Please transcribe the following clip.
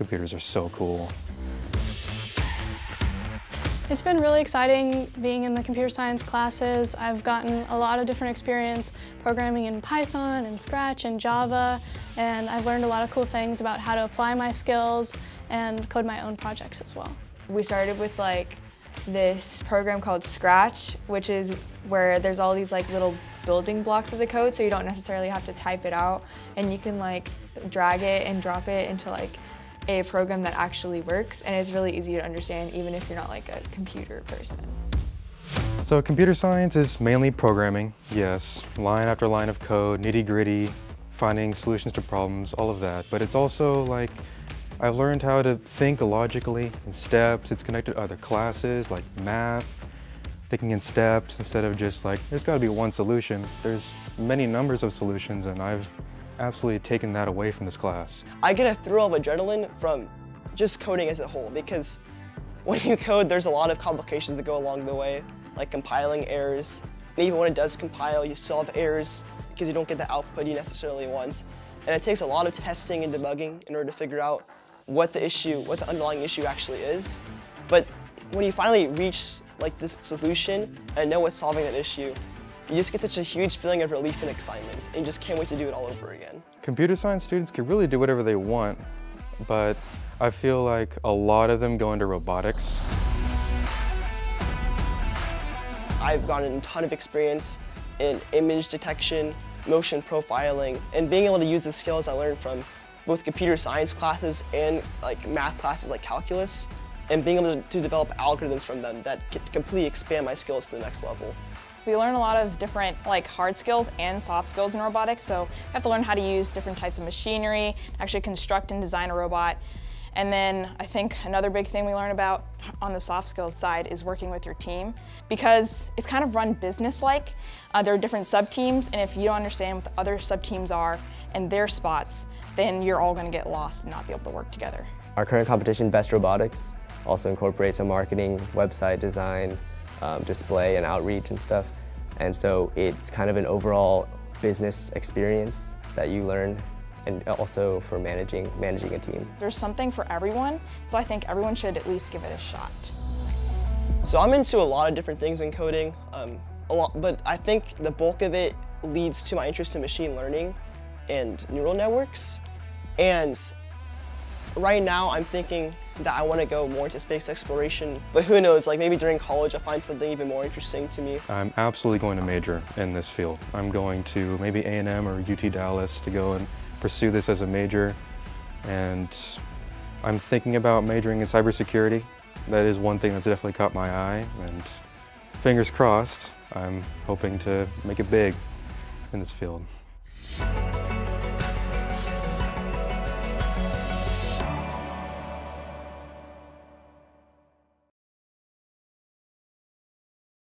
Computers are so cool. It's been really exciting being in the computer science classes. I've gotten a lot of different experience programming in Python and Scratch and Java, and I've learned a lot of cool things about how to apply my skills and code my own projects as well. We started with like this program called Scratch, which is where there's all these like little building blocks of the code, so you don't necessarily have to type it out, and you can like drag it and drop it into like a program that actually works and it's really easy to understand even if you're not like a computer person. So computer science is mainly programming, yes, line after line of code, nitty gritty, finding solutions to problems, all of that. But it's also like, I've learned how to think logically in steps. It's connected to other classes like math, thinking in steps instead of just like, there's gotta be one solution. There's many numbers of solutions and I've absolutely taken that away from this class. I get a thrill of adrenaline from just coding as a whole because when you code, there's a lot of complications that go along the way, like compiling errors. And even when it does compile, you still have errors because you don't get the output you necessarily want. And it takes a lot of testing and debugging in order to figure out what the issue, what the underlying issue actually is. But when you finally reach like this solution and know what's solving that issue, you just get such a huge feeling of relief and excitement, and you just can't wait to do it all over again. Computer science students can really do whatever they want, but I feel like a lot of them go into robotics. I've gotten a ton of experience in image detection, motion profiling, and being able to use the skills I learned from both computer science classes and like math classes like calculus, and being able to, to develop algorithms from them that completely expand my skills to the next level. We learn a lot of different like hard skills and soft skills in robotics, so we have to learn how to use different types of machinery, actually construct and design a robot. And then I think another big thing we learn about on the soft skills side is working with your team because it's kind of run business-like. Uh, there are different sub-teams and if you don't understand what the other sub-teams are and their spots, then you're all gonna get lost and not be able to work together. Our current competition, Best Robotics, also incorporates a marketing, website design, um, display and outreach and stuff. And so it's kind of an overall business experience that you learn and also for managing, managing a team. There's something for everyone, so I think everyone should at least give it a shot. So I'm into a lot of different things in coding, um, a lot, but I think the bulk of it leads to my interest in machine learning and neural networks. And right now I'm thinking that I want to go more into space exploration, but who knows, like maybe during college I'll find something even more interesting to me. I'm absolutely going to major in this field. I'm going to maybe A&M or UT Dallas to go and pursue this as a major, and I'm thinking about majoring in cybersecurity. That is one thing that's definitely caught my eye, and fingers crossed, I'm hoping to make it big in this field.